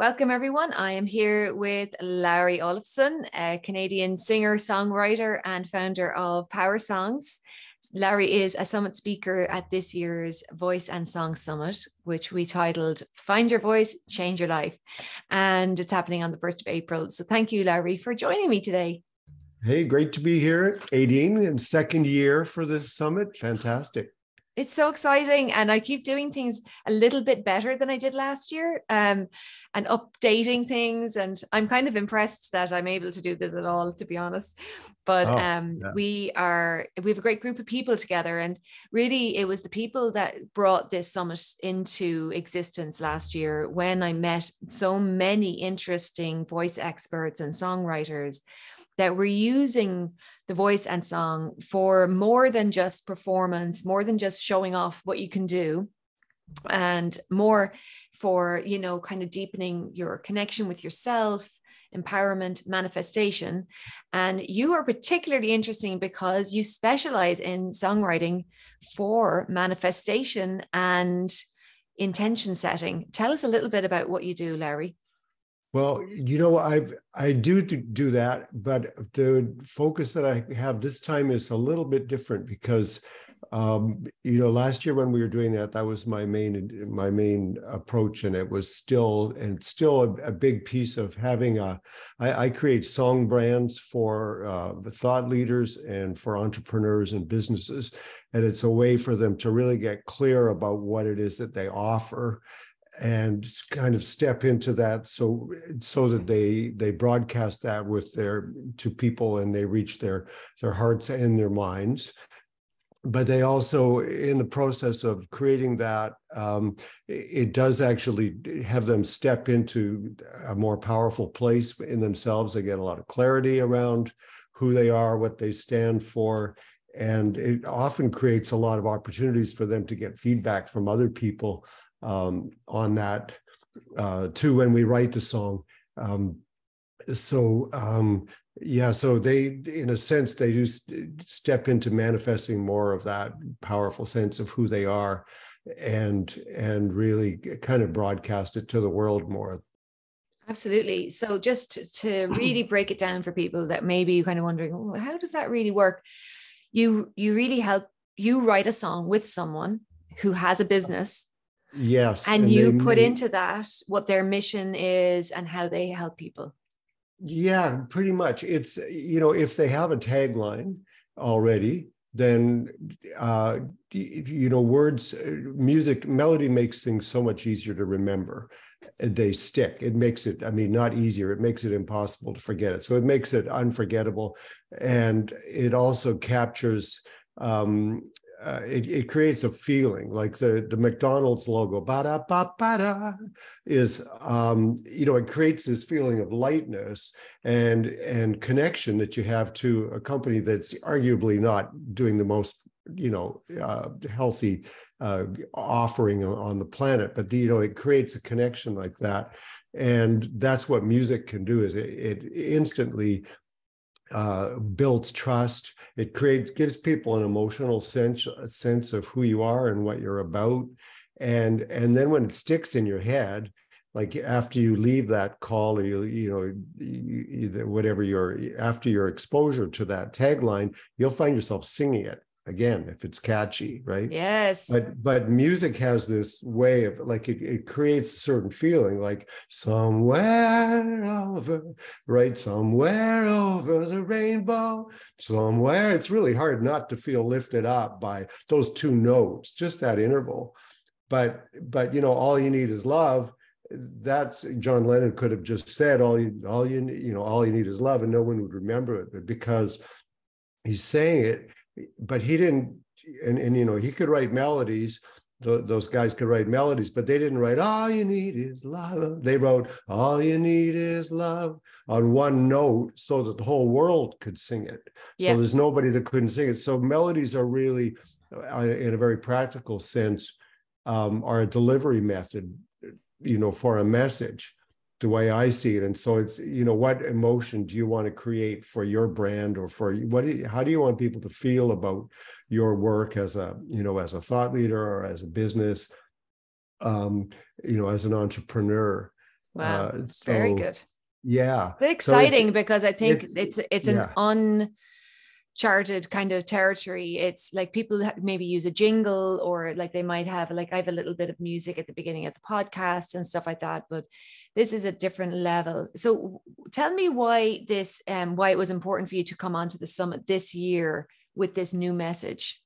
Welcome, everyone. I am here with Lowry Olafson, a Canadian singer, songwriter, and founder of Power Songs. Lowry is a summit speaker at this year's Voice and Song Summit, which we titled Find Your Voice, Change Your Life. And it's happening on the 1st of April. So thank you, Lowry, for joining me today. Hey, great to be here, Aideen, in second year for this summit. Fantastic. It's so exciting. And I keep doing things a little bit better than I did last year um, and updating things. And I'm kind of impressed that I'm able to do this at all, to be honest. But oh, um, yeah. we are, we have a great group of people together. And really, it was the people that brought this summit into existence last year when I met so many interesting voice experts and songwriters that we're using the voice and song for more than just performance, more than just showing off what you can do, and more for, you know, kind of deepening your connection with yourself, empowerment, manifestation. And you are particularly interesting because you specialize in songwriting for manifestation and intention setting. Tell us a little bit about what you do, Lowry. Well, you know, I've I do do that, but the focus that I have this time is a little bit different because, um, you know, last year when we were doing that, that was my main my main approach, and it was still and still a, a big piece of having a. I, I create song brands for uh, thought leaders and for entrepreneurs and businesses, and it's a way for them to really get clear about what it is that they offer and kind of step into that so so that they they broadcast that with their to people and they reach their their hearts and their minds. But they also in the process of creating that um, it does actually have them step into a more powerful place in themselves. They get a lot of clarity around who they are what they stand for and it often creates a lot of opportunities for them to get feedback from other people um, on that uh, too when we write the song. Um, so um, yeah, so they, in a sense, they do step into manifesting more of that powerful sense of who they are, and and really kind of broadcast it to the world more. Absolutely. So just to really break it down for people that maybe you kind of wondering, how does that really work? You you really help you write a song with someone who has a business Yes. And, and you put into that what their mission is and how they help people. Yeah, pretty much. It's, you know, if they have a tagline already, then, uh, you know, words, uh, music, melody makes things so much easier to remember. They stick. It makes it, I mean, not easier, it makes it impossible to forget it. So it makes it unforgettable. And it also captures um, uh, it, it, creates a feeling like the the McDonald's logo ba da ba ba da is um, you know it creates this feeling of lightness and and connection that you have to a company that's arguably not doing the most you know uh, healthy uh, offering on the planet but you know it creates a connection like that. And that's what music can do is it, it instantly uh, builds trust. It creates gives people an emotional sense a sense of who you are and what you're about, and and then when it sticks in your head, like after you leave that call or you you know you, whatever your after your exposure to that tagline, you'll find yourself singing it again if it's catchy right? Yes. But but music has this way of like it, it creates a certain feeling like somewhere over right? Somewhere over the rainbow somewhere it's really hard not to feel lifted up by those two notes just that interval. But but you know all you need is love that's John Lennon could have just said all you all you you know all you need is love and no one would remember it but because he's saying it but he didn't and, and you know he could write melodies those guys could write melodies but they didn't write all you need is love. They wrote all you need is love on one note so that the whole world could sing it. Yeah. so there's nobody that couldn't sing it. So melodies are really uh, in a very practical sense um, are a delivery method you know for a message the way I see it. And so it's, you know, what emotion do you want to create for your brand or for what, do you, how do you want people to feel about your work as a, you know, as a thought leader or as a business, um, you know, as an entrepreneur? Wow. Uh, so, Very good. Yeah. It's exciting so it's, because I think it's it's, it's an yeah. Uncharted kind of territory. It's like people maybe use a jingle or like they might have like I have a little bit of music at the beginning of the podcast and stuff like that, but this is a different level. So tell me why this um why it was important for you to come onto the summit this year with this new message.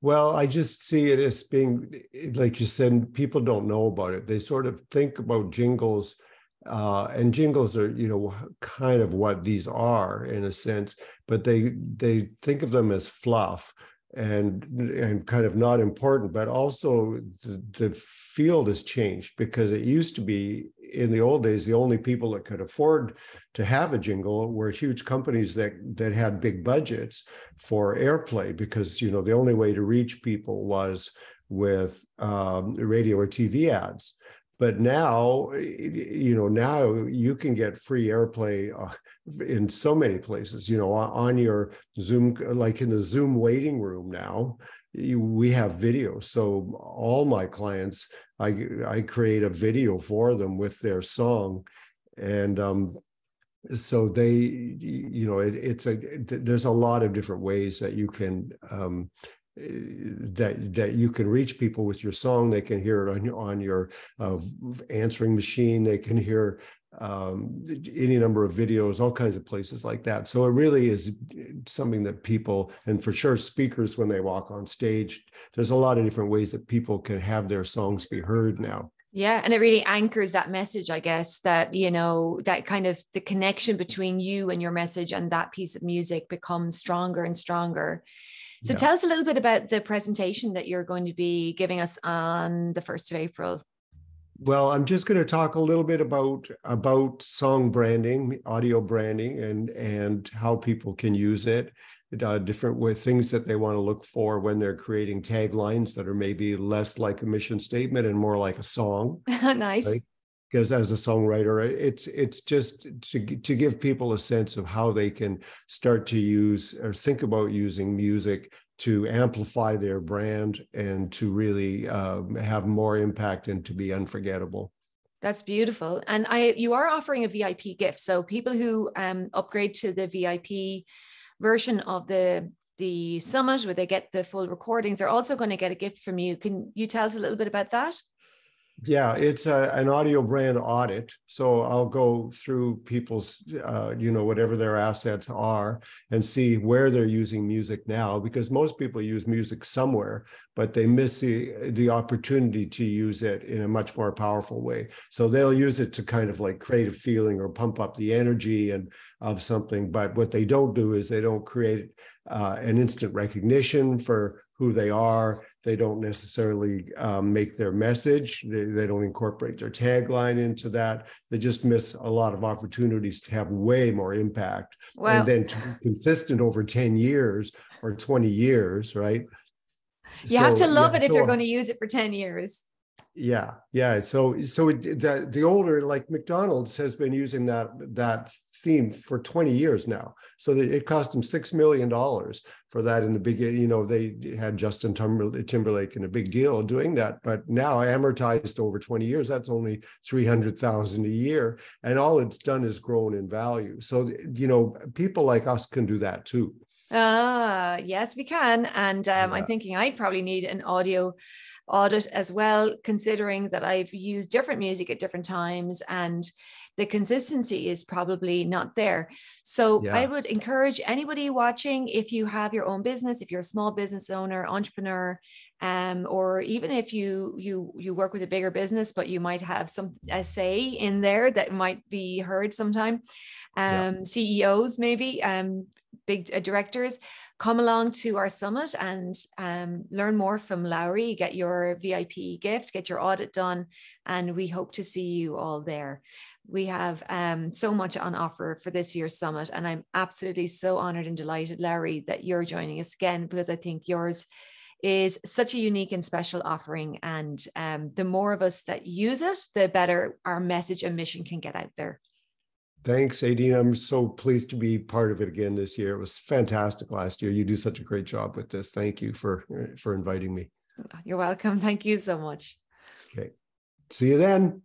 Well, I just see it as being, like you said, people don't know about it. They sort of think about jingles, uh, and jingles are, you know, kind of what these are in a sense, but they they think of them as fluff and and kind of not important but also the, the, field has changed because it used to be in the old days the only people that could afford to have a jingle were huge companies that that had big budgets for airplay because you know the only way to reach people was with um, radio or tv ads but now you know now you can get free airplay uh, in so many places you know on your zoom like in the zoom waiting room now you, we have video. So all my clients i i create a video for them with their song. And um so they you know it, it's a there's a lot of different ways that you can um that that you can reach people with your song. They can hear it on your on your uh, answering machine. They can hear um, any number of videos, all kinds of places like that. So it really is something that people, and for sure, speakers when they walk on stage. There's a lot of different ways that people can have their songs be heard now. Yeah, and it really anchors that message, I guess, that you know, that kind of the connection between you and your message and that piece of music becomes stronger and stronger. So yeah. tell us a little bit about the presentation that you're going to be giving us on the 1st of April. Well, I'm just going to talk a little bit about about song branding, audio branding, and and how people can use it. Uh, different with things that they want to look for when they're creating taglines that are maybe less like a mission statement and more like a song. nice. Right? Because as a songwriter it's it's just to, to give people a sense of how they can start to use or think about using music to amplify their brand and to really um, have more impact and to be unforgettable. That's beautiful. And i you are offering a vip gift. So people who um, upgrade to the vip version of the the summit where they get the full recordings are also going to get a gift from you. Can you tell us a little bit about that yeah, it's a, an audio brand audit. So I'll go through people's, uh, you know, whatever their assets are and see where they're using music now, because most people use music somewhere, but they miss the, the opportunity to use it in a much more powerful way. So they'll use it to kind of like create a feeling or pump up the energy and of something. But what they don't do is they don't create uh, an instant recognition for who they are they don't necessarily um, make their message. They, they don't incorporate their tagline into that. They just miss a lot of opportunities to have way more impact. Wow. And then to be consistent over 10 years or 20 years, right? You so, have to love yeah, it if so, you're going to use it for 10 years. Yeah, yeah. So, so it, the the older like McDonald's has been using that that theme for 20 years now. So it cost them six million dollars for that in the beginning. You know, they had Justin Timberlake in a big deal doing that, but now amortized over 20 years, that's only 300,000 a year, and all it's done is grown in value. So you know, people like us can do that too. Ah, yes, we can. And um, yeah. I'm thinking I probably need an audio audit as well, considering that I've used different music at different times and the consistency is probably not there. So yeah. I would encourage anybody watching, if you have your own business, if you're a small business owner, entrepreneur, um, or even if you you you work with a bigger business, but you might have some a say in there that might be heard sometime. Um, yeah. CEOs maybe, um, big uh, directors, come along to our summit and um, learn more from Lowry. Get your VIP gift, get your audit done, and we hope to see you all there we have um, so much on offer for this year's summit. And I'm absolutely so honored and delighted, Lowry, that you're joining us again, because I think yours is such a unique and special offering. And um, the more of us that use it, the better our message and mission can get out there. Thanks, Aideen. I'm so pleased to be part of it again this year. It was fantastic last year. You do such a great job with this. Thank you for for inviting me. You're welcome. Thank you so much. Okay. See you then.